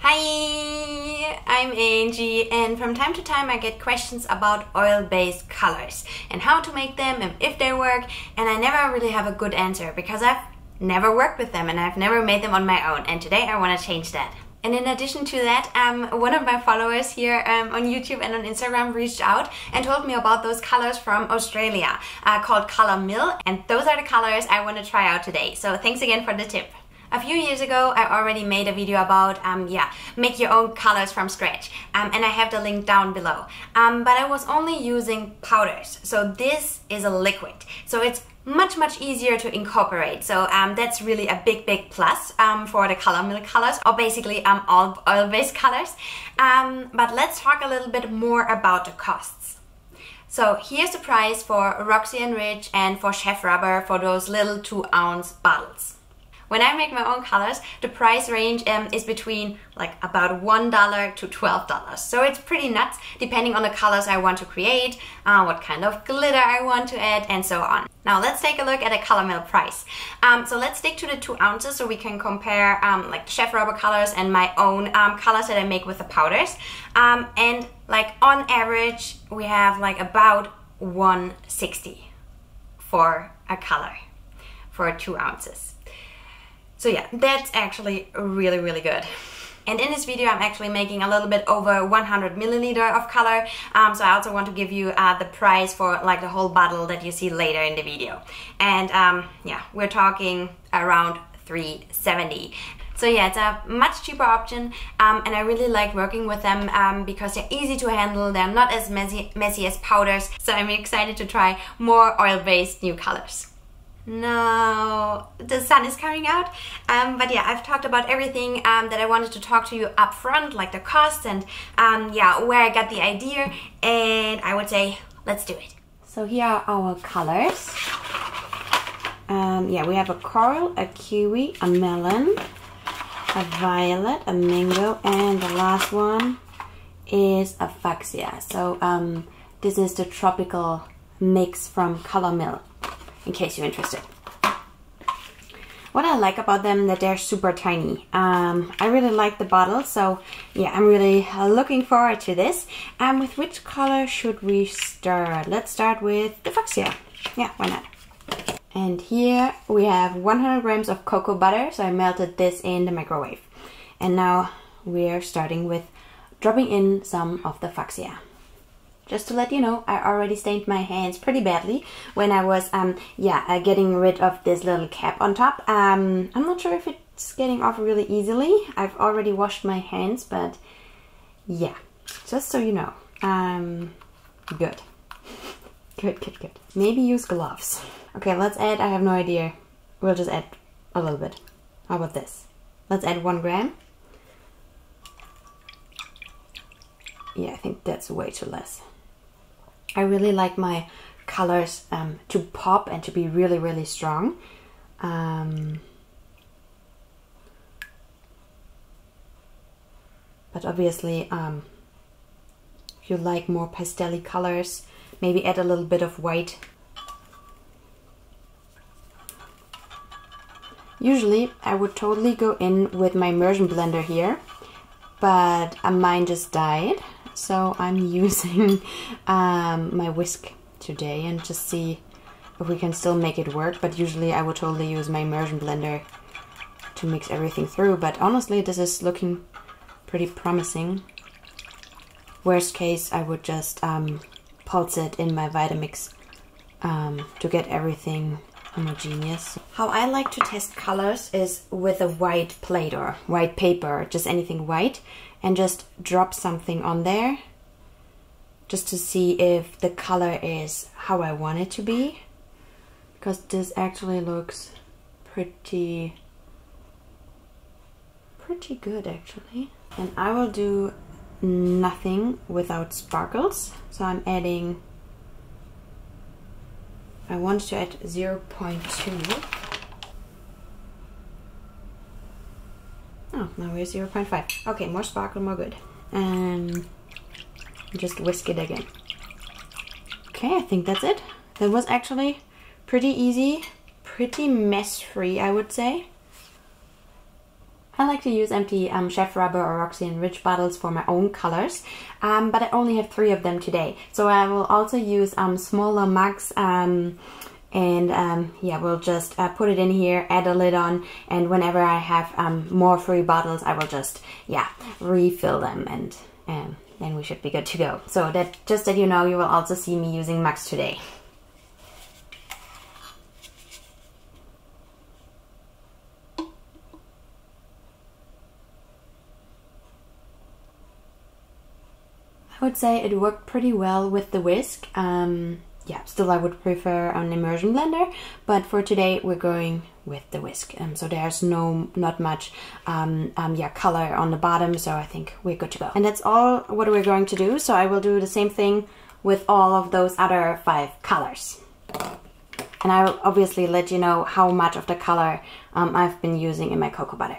Hi, I'm Angi and from time to time I get questions about oil-based colors and how to make them and if they work and I never really have a good answer because I've never worked with them and I've never made them on my own and today I want to change that. And in addition to that, um, one of my followers here um, on YouTube and on Instagram reached out and told me about those colors from Australia uh, called Color Mill and those are the colors I want to try out today. So thanks again for the tip. A few years ago, I already made a video about, um, yeah, make your own colors from scratch. Um, and I have the link down below. Um, but I was only using powders. So this is a liquid. So it's much, much easier to incorporate. So um, that's really a big, big plus um, for the Color Mill colors, or basically um, all oil-based colors. Um, but let's talk a little bit more about the costs. So here's the price for Roxy and Rich and for Chef Rubber for those little two ounce bottles. When I make my own colors, the price range um, is between like about $1 to $12. So it's pretty nuts depending on the colors I want to create, uh, what kind of glitter I want to add and so on. Now let's take a look at a color mill price. Um, so let's stick to the two ounces so we can compare um, like Chef Rubber colors and my own um, colors that I make with the powders. Um, and like on average, we have like about 160 for a color for two ounces. So yeah, that's actually really, really good. And in this video, I'm actually making a little bit over 100 milliliter of color. Um, so I also want to give you uh, the price for like the whole bottle that you see later in the video. And um, yeah, we're talking around 370. So yeah, it's a much cheaper option um, and I really like working with them um, because they're easy to handle, they're not as messy, messy as powders. So I'm excited to try more oil-based new colors. No, the sun is coming out. Um, but yeah, I've talked about everything um, that I wanted to talk to you up front, like the cost and um, yeah, where I got the idea. And I would say, let's do it. So here are our colors. Um, yeah, we have a coral, a kiwi, a melon, a violet, a mango, and the last one is a fuchsia. So um, this is the tropical mix from Color Mill in case you're interested. What I like about them is that they're super tiny. Um, I really like the bottle, so yeah, I'm really uh, looking forward to this. And with which color should we start? Let's start with the fuchsia. Yeah, why not? And here we have 100 grams of cocoa butter, so I melted this in the microwave. And now we're starting with dropping in some of the fuchsia just to let you know, I already stained my hands pretty badly when I was, um, yeah, uh, getting rid of this little cap on top. Um, I'm not sure if it's getting off really easily. I've already washed my hands, but yeah, just so you know. Um, good. good, good, good. Maybe use gloves. Okay, let's add, I have no idea. We'll just add a little bit. How about this? Let's add one gram. Yeah, I think that's way too less. I really like my colors um, to pop and to be really, really strong. Um, but obviously, um, if you like more pastel colors, maybe add a little bit of white. Usually, I would totally go in with my immersion blender here, but mine just died so I'm using um, my whisk today and just see if we can still make it work but usually I would totally use my immersion blender to mix everything through but honestly this is looking pretty promising worst case I would just um, pulse it in my Vitamix um, to get everything homogeneous. How I like to test colors is with a white plate or white paper, just anything white and just drop something on there just to see if the color is how I want it to be. Because this actually looks pretty pretty good actually. And I will do nothing without sparkles. So I'm adding I want to add 0.2 Oh, now we're 0 0.5. Okay, more sparkle, more good. And just whisk it again. Okay, I think that's it. That was actually pretty easy, pretty mess-free, I would say. I like to use empty um, Chef Rubber or Roxy Rich bottles for my own colors, um, but I only have three of them today. So I will also use um, smaller mugs um, and um, yeah, we'll just uh, put it in here, add a lid on, and whenever I have um, more free bottles, I will just, yeah, refill them and then we should be good to go. So that just that you know, you will also see me using Max today. I would say it worked pretty well with the whisk. Um, yeah, still I would prefer an immersion blender, but for today we're going with the whisk. Um, so there's no, not much, um, um, yeah, color on the bottom, so I think we're good to go. And that's all what we're going to do. So I will do the same thing with all of those other five colors. And I will obviously let you know how much of the color um, I've been using in my cocoa butter.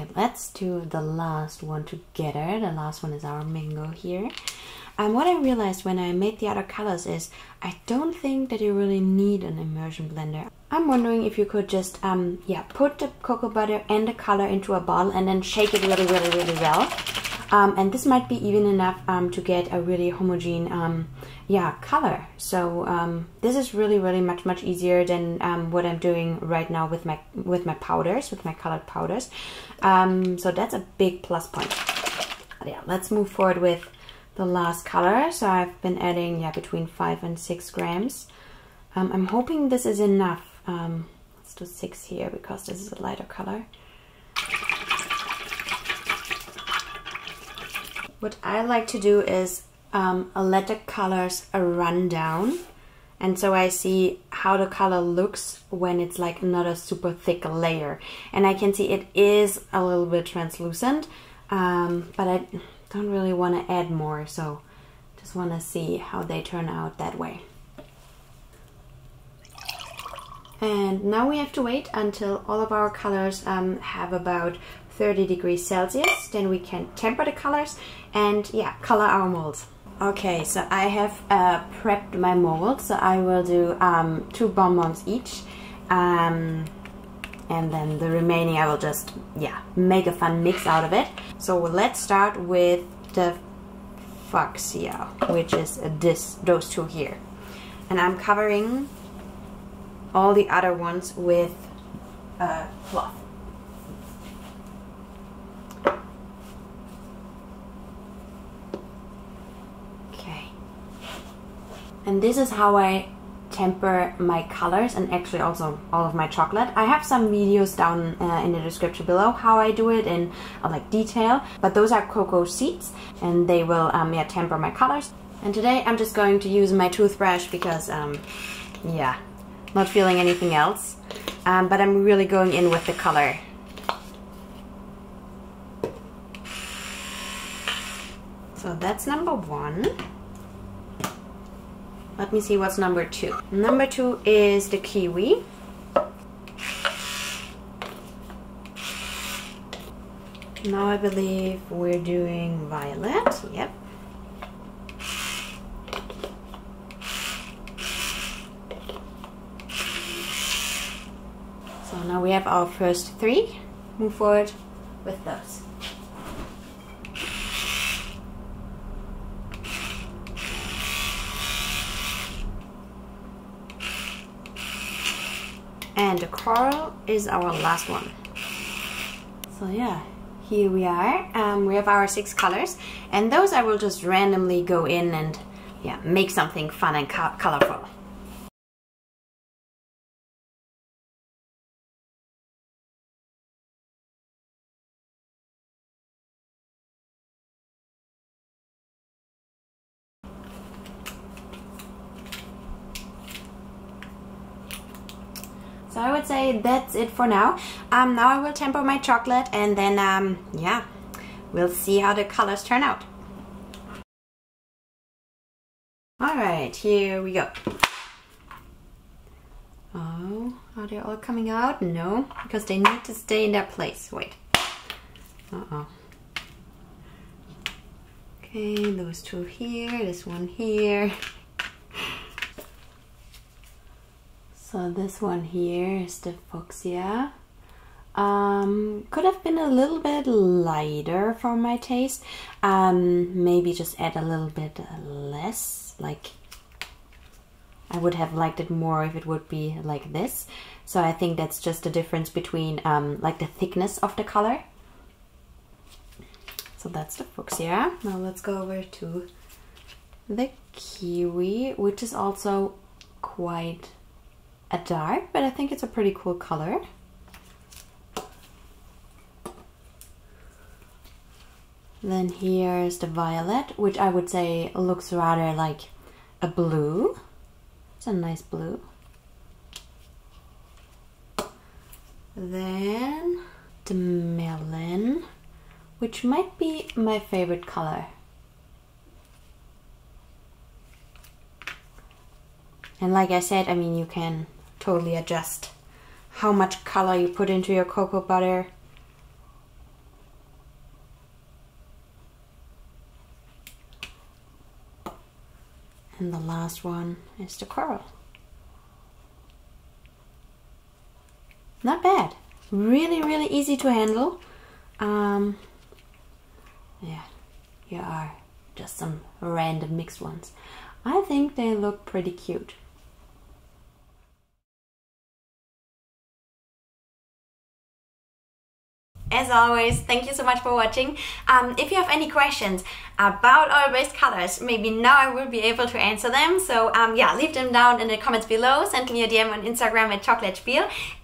Okay, let's do the last one together. The last one is our mango here. And what I realized when I made the other colors is I don't think that you really need an immersion blender. I'm wondering if you could just, um, yeah, put the cocoa butter and the color into a bottle and then shake it really, really, really well. Um, and this might be even enough um, to get a really homogeneous um, yeah color. So um, this is really really much much easier than um, what I'm doing right now with my with my powders with my colored powders. Um, so that's a big plus point. Yeah let's move forward with the last color. So I've been adding yeah between five and six grams. I'm hoping this is enough. Let's do six here because this is a lighter color What I like to do is um, let the colors run down and so I see how the color looks when it's like not a super thick layer. And I can see it is a little bit translucent um, but I don't really want to add more so just want to see how they turn out that way and now we have to wait until all of our colors um, have about 30 degrees Celsius. Then we can temper the colors and yeah, color our molds. Okay, so I have uh, prepped my mold. So I will do um, two bonbons each. Um, and then the remaining I will just, yeah, make a fun mix out of it. So let's start with the fuchsia, which is this, those two here. And I'm covering all the other ones with uh, cloth. Okay. And this is how I temper my colors and actually also all of my chocolate. I have some videos down uh, in the description below how I do it in uh, like detail, but those are cocoa seeds and they will um, yeah, temper my colors. And today I'm just going to use my toothbrush because um, yeah, not feeling anything else. Um, but I'm really going in with the color. So that's number one. Let me see what's number two. Number two is the kiwi. Now I believe we're doing violet. Yep. Now we have our first three. Move forward with those. and the coral is our last one so yeah here we are um, we have our six colors and those I will just randomly go in and yeah make something fun and co colorful I would say that's it for now. Um, now I will temper my chocolate and then, um, yeah, we'll see how the colors turn out. All right, here we go. Oh, are they all coming out? No, because they need to stay in their place. Wait. Uh-oh. Okay, those two here, this one here. So this one here is the fuchsia. Um, could have been a little bit lighter for my taste. Um, maybe just add a little bit less, like I would have liked it more if it would be like this. So I think that's just the difference between um, like the thickness of the color. So that's the fuchsia. Now let's go over to the kiwi, which is also quite a dark, but I think it's a pretty cool color. Then here's the violet, which I would say looks rather like a blue. It's a nice blue. Then the melon which might be my favorite color. And like I said, I mean, you can totally adjust how much color you put into your cocoa butter. And the last one is the coral. Not bad. Really, really easy to handle. Um, yeah, here are just some random mixed ones. I think they look pretty cute. As always, thank you so much for watching. Um, if you have any questions about oil-based colors, maybe now I will be able to answer them. So um, yeah, leave them down in the comments below. Send me a DM on Instagram at chocolate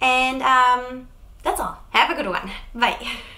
And um, that's all. Have a good one. Bye.